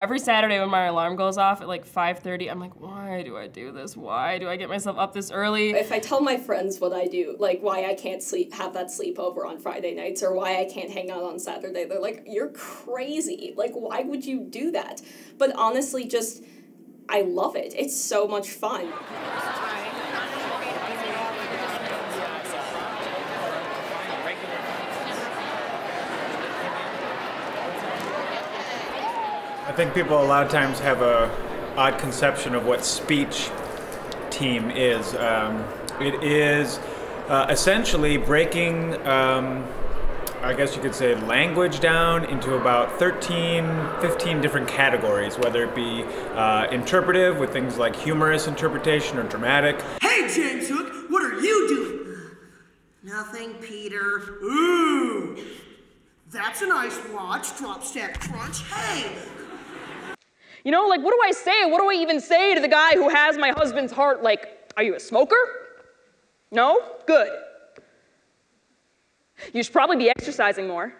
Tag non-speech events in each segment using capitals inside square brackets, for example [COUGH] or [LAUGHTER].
Every Saturday when my alarm goes off at like 5.30, I'm like, why do I do this? Why do I get myself up this early? If I tell my friends what I do, like why I can't sleep, have that sleepover on Friday nights, or why I can't hang out on Saturday, they're like, you're crazy. Like, why would you do that? But honestly, just, I love it. It's so much fun. Think people a lot of times have a odd conception of what speech team is. Um, it is uh, essentially breaking, um, I guess you could say, language down into about 13, 15 different categories, whether it be uh, interpretive with things like humorous interpretation or dramatic. Hey, James Hook, what are you doing? Nothing, Peter. Ooh, that's a nice watch. Drop, step, crunch. Hey, You know, like, what do I say? What do I even say to the guy who has my husband's heart? Like, are you a smoker? No? Good. You should probably be exercising more.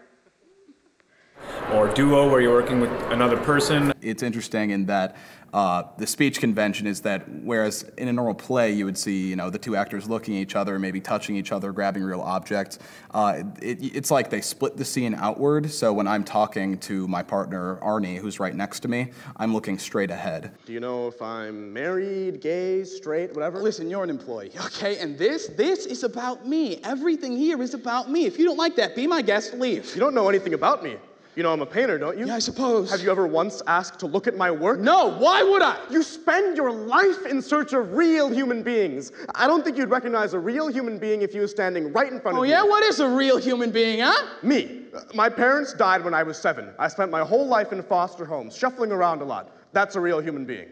Or duo, where you're working with another person. It's interesting in that uh, the speech convention is that whereas in a normal play you would see you know the two actors looking at each other, maybe touching each other, grabbing real objects. Uh, it, it's like they split the scene outward. So when I'm talking to my partner Arnie, who's right next to me, I'm looking straight ahead. Do you know if I'm married, gay, straight, whatever? Listen, you're an employee, okay? And this, this is about me. Everything here is about me. If you don't like that, be my guest, leave. You don't know anything about me. You know I'm a painter, don't you? Yeah, I suppose. Have you ever once asked to look at my work? No, why would I? You spend your life in search of real human beings. I don't think you'd recognize a real human being if you were standing right in front Oh, of you. Oh yeah? What is a real human being, huh? Me. My parents died when I was seven. I spent my whole life in foster homes, shuffling around a lot. That's a real human being.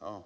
Oh.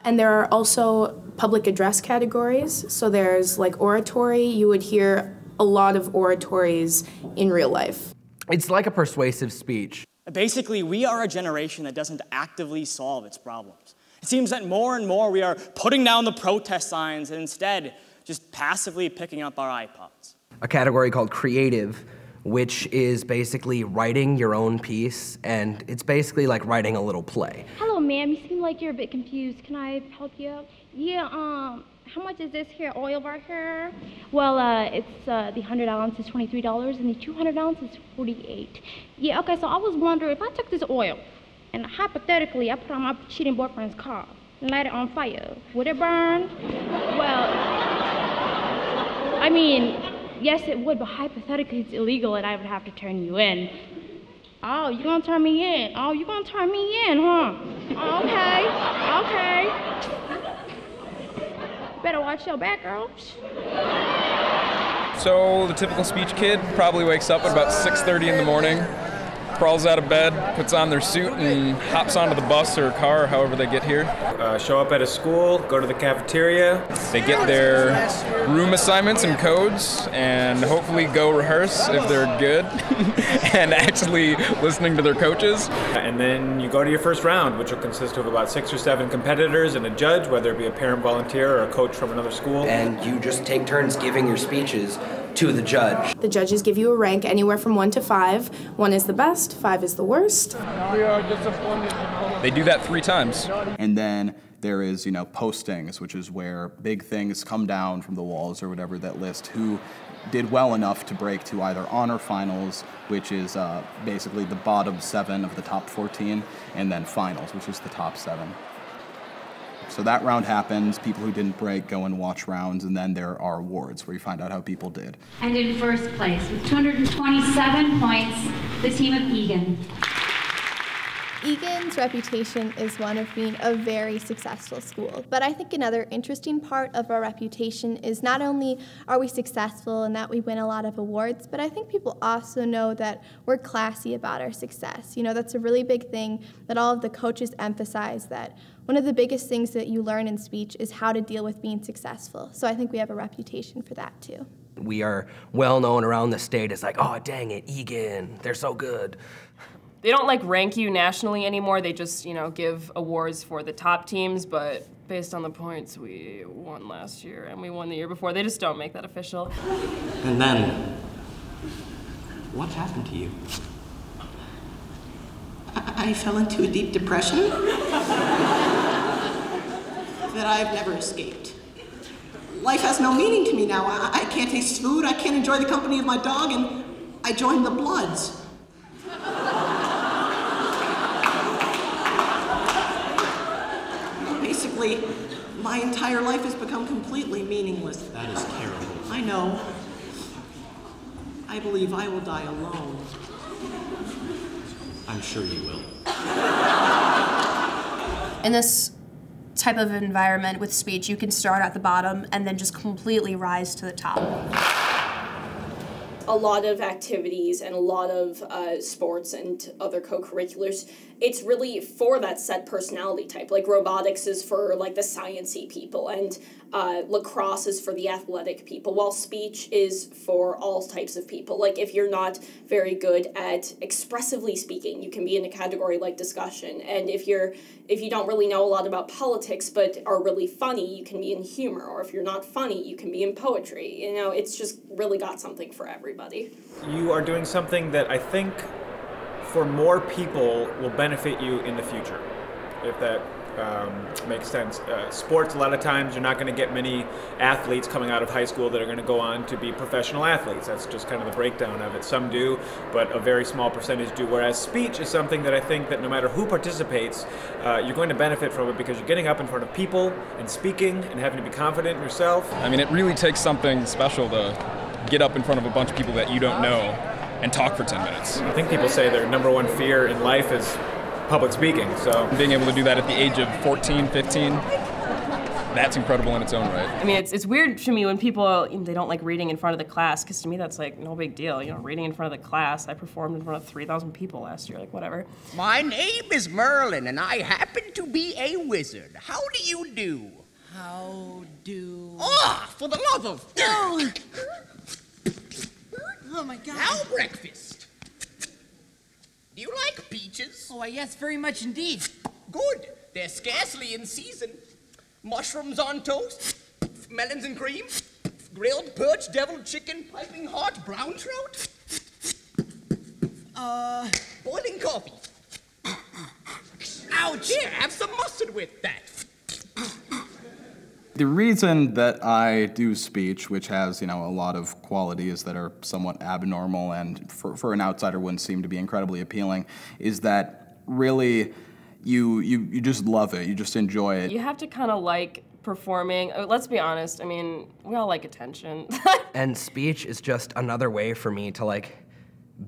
And there are also public address categories. So there's like oratory, you would hear a lot of oratories in real life. It's like a persuasive speech. Basically, we are a generation that doesn't actively solve its problems. It seems that more and more we are putting down the protest signs and instead just passively picking up our iPods. A category called creative, which is basically writing your own piece, and it's basically like writing a little play. Hello, ma'am. You seem like you're a bit confused. Can I help you out? Yeah, um, how much is this here oil right here? Well, uh, it's, uh, the 100 ounce is $23 and the 200 ounce is 48 Yeah, okay, so I was wondering if I took this oil and hypothetically I put on my cheating boyfriend's car and light it on fire, would it burn? Well, I mean, yes, it would, but hypothetically it's illegal and I would have to turn you in. Oh, you gonna turn me in? Oh, you gonna turn me in, huh? Oh, okay, okay. Better watch your back, girl. So the typical speech kid probably wakes up at about 6:30 in the morning, crawls out of bed, puts on their suit, and hops onto the bus or car, however they get here. Uh, show up at a school, go to the cafeteria. They get their room assignments and codes, and hopefully go rehearse if they're good, [LAUGHS] and actually listening to their coaches. And then you go to your first round, which will consist of about six or seven competitors and a judge, whether it be a parent volunteer or a coach from another school. And you just take turns giving your speeches to the judge. The judges give you a rank anywhere from one to five. One is the best, five is the worst. They do that three times. And then there is, you know, postings, which is where big things come down from the walls or whatever that list who did well enough to break to either honor finals, which is uh, basically the bottom seven of the top 14, and then finals, which is the top seven. So that round happens. People who didn't break go and watch rounds, and then there are awards where you find out how people did. And in first place with 227 points, the team of Eagan. Eagan's reputation is one of being a very successful school, but I think another interesting part of our reputation is not only are we successful and that we win a lot of awards, but I think people also know that we're classy about our success. You know, that's a really big thing that all of the coaches emphasize that one of the biggest things that you learn in speech is how to deal with being successful. So I think we have a reputation for that too. We are well known around the state as like, oh, dang it, Eagan, they're so good. They don't like rank you nationally anymore. They just, you know, give awards for the top teams, but based on the points we won last year and we won the year before, they just don't make that official. And then, what happened to you? I fell into a deep depression that I've never escaped. Life has no meaning to me now. I, I can't taste food, I can't enjoy the company of my dog, and I joined the Bloods. Basically, my entire life has become completely meaningless. That is terrible. I know. I believe I will die alone. I'm sure you will. In this type of environment with speech, you can start at the bottom and then just completely rise to the top. A lot of activities and a lot of uh, sports and other co-curriculars. It's really for that set personality type. Like robotics is for like the sciency people. And uh, lacrosse is for the athletic people while speech is for all types of people. Like if you're not very good at expressively speaking you can be in a category like discussion. And if you're if you don't really know a lot about politics but are really funny you can be in humor. Or if you're not funny you can be in poetry. You know it's just really got something for everybody. You are doing something that I think for more people will benefit you in the future, if that um, makes sense. Uh, sports, a lot of times, you're not going to get many athletes coming out of high school that are going to go on to be professional athletes. That's just kind of the breakdown of it. Some do, but a very small percentage do. Whereas speech is something that I think that no matter who participates, uh, you're going to benefit from it because you're getting up in front of people and speaking and having to be confident in yourself. I mean, it really takes something special to get up in front of a bunch of people that you don't know and talk for 10 minutes. I think people say their number one fear in life is public speaking. So being able to do that at the age of 14, 15, that's incredible in its own right. I mean, it's, it's weird to me when people they don't like reading in front of the class because to me that's like no big deal. You know, reading in front of the class. I performed in front of 3,000 people last year. Like whatever. My name is Merlin, and I happen to be a wizard. How do you do? How do. Ah, for the love of. Oh! [LAUGHS] Oh my god. Now breakfast. Do you like peaches? Oh, yes, very much indeed. Good. They're scarcely in season. Mushrooms on toast, melons and cream, grilled perch, deviled chicken, piping hot, brown trout. Uh. Boiling coffee. Ouch! Here, have some mustard with that. The reason that I do speech, which has you know a lot of qualities that are somewhat abnormal and for, for an outsider wouldn't seem to be incredibly appealing, is that really you you you just love it, you just enjoy it. You have to kind of like performing. uh, Let's be honest. I mean, we all like attention. [LAUGHS] And speech is just another way for me to like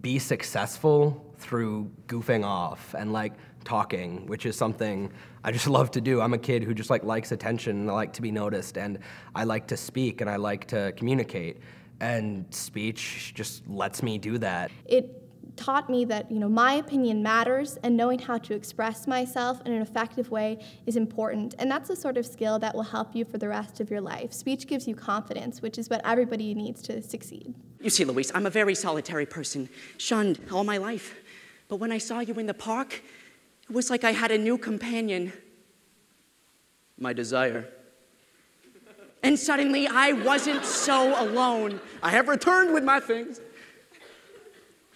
be successful through goofing off and like talking, which is something I just [LAUGHS] love to do. I'm a kid who just like likes attention and I like to be noticed and I like to speak and I like to communicate. And speech just lets me do that. It taught me that you know my opinion matters and knowing how to express myself in an effective way is important and that's the sort of skill that will help you for the rest of your life speech gives you confidence which is what everybody needs to succeed You see, Luis, I'm a very solitary person, shunned all my life. But when I saw you in the park, it was like I had a new companion. My desire. And suddenly I wasn't so alone. I have returned with my things.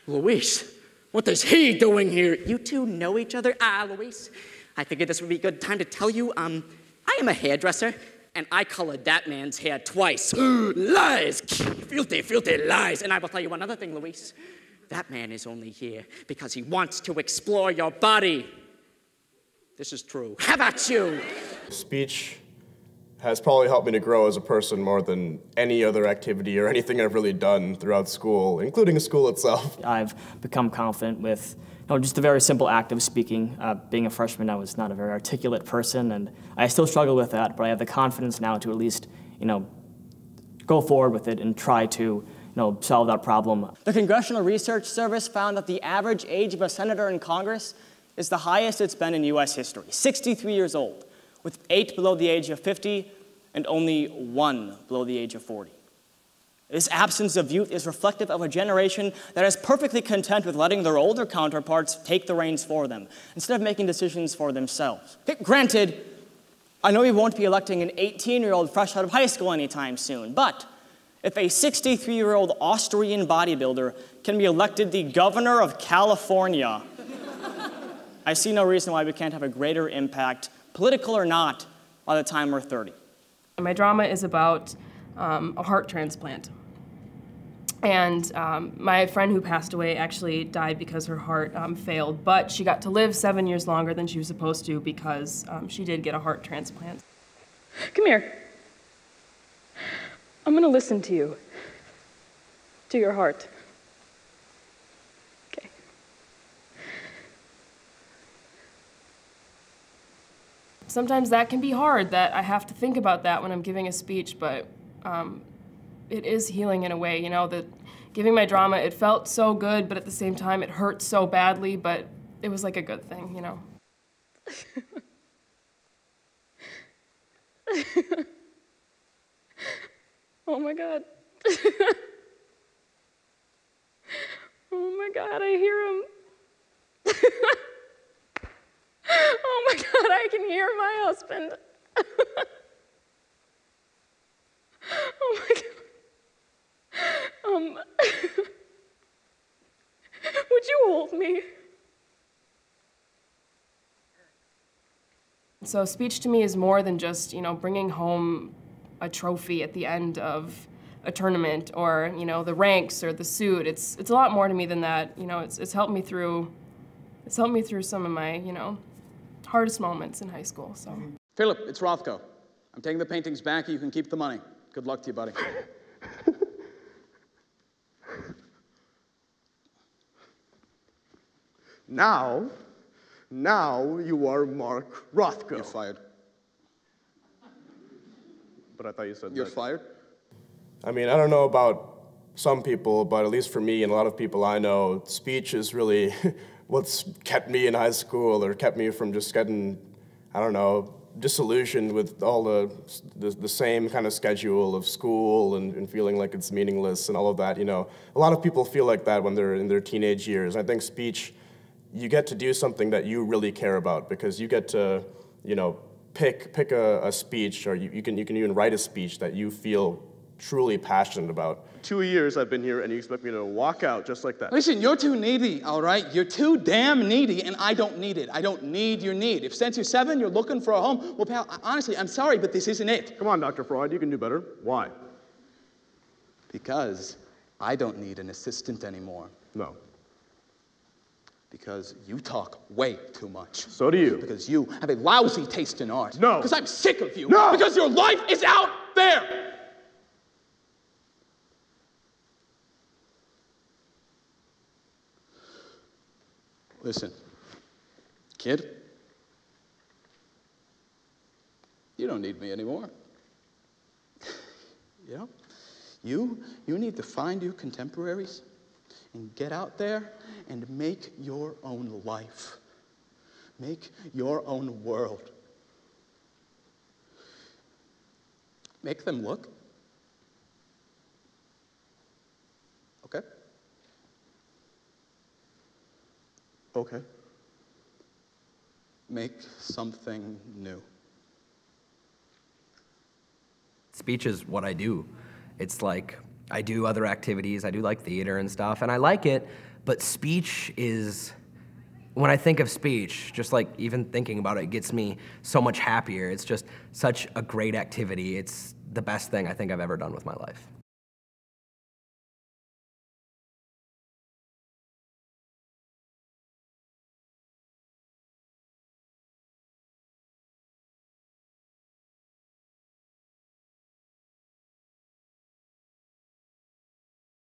Luis, what is he doing here? You two know each other? Ah, Luis. I figured this would be a good time to tell you, um, I am a hairdresser, and I colored that man's hair twice. [GASPS] lies! Filthy, filthy lies. And I will tell you one other thing, Luis. That man is only here because he wants to explore your body. This is true. How about you? Speech has probably helped me to grow as a person more than any other activity or anything I've really done throughout school, including school itself. I've become confident with know, just the very simple act of speaking. Uh, being a freshman, I was not a very articulate person, and I still struggle with that, but I have the confidence now to at least, you know, go forward with it and try to, you know, solve that problem. The Congressional Research Service found that the average age of a senator in Congress is the highest it's been in U.S. history, 63 years old, with eight below the age of 50 and only one below the age of 40. This absence of youth is reflective of a generation that is perfectly content with letting their older counterparts take the reins for them instead of making decisions for themselves. Granted, I know we won't be electing an 18 year old fresh out of high school anytime soon, but if a 63 year old Austrian bodybuilder can be elected the governor of California, [LAUGHS] I see no reason why we can't have a greater impact, political or not, by the time we're 30. My drama is about um, a heart transplant. And um, my friend who passed away actually died because her heart um, failed, but she got to live seven years longer than she was supposed to because um, she did get a heart transplant. Come here. I'm gonna listen to you, to your heart. Okay. Sometimes that can be hard, that I have to think about that when I'm giving a speech, but um, it is healing in a way, you know, that giving my drama, it felt so good, but at the same time, it hurt so badly, but it was like a good thing, you know. [LAUGHS] oh my god. [LAUGHS] oh my god, I hear him. [LAUGHS] oh my god, I can hear my husband. Oh my god. Um, [LAUGHS] would you hold me? So speech to me is more than just, you know, bringing home a trophy at the end of a tournament or, you know, the ranks or the suit. It's it's a lot more to me than that. You know, it's it's helped me through it's helped me through some of my, you know, hardest moments in high school. So Philip, it's Rothko. I'm taking the paintings back. You can keep the money. Good luck to you, buddy. [LAUGHS] Now, now you are Mark Rothko. You're fired. But I thought you said You're that. fired? I mean, I don't know about some people, but at least for me and a lot of people I know, speech is really [LAUGHS] what's kept me in high school or kept me from just getting, I don't know, disillusioned with all the, the, the same kind of schedule of school and, and feeling like it's meaningless and all of that. You know, a lot of people feel like that when they're in their teenage years. I think speech, you get to do something that you really care about because you get to, you know, pick pick a, a speech or you, you can you can even write a speech that you feel truly passionate about. Two years I've been here, and you expect me to walk out just like that. Listen, you're too needy, all right? You're too damn needy, and I don't need it. I don't need your need. If since you're seven, you're looking for a home, well, pal, honestly, I'm sorry, but this isn't it. Come on, Dr. Freud, you can do better. Why? Because I don't need an assistant anymore. No. Because you talk way too much. So do you. Because you have a lousy taste in art. No. Because I'm sick of you. No. Because your life is out there. Listen, kid, you don't need me anymore. [LAUGHS] you know, you, you need to find your contemporaries and get out there and make your own life. Make your own world. Make them look. Okay? Okay. Make something new. Speech is what I do. It's like I do other activities, I do like theater and stuff, and I like it, but speech is when I think of speech, just like even thinking about it gets me so much happier. It's just such a great activity. It's the best thing I think I've ever done with my life.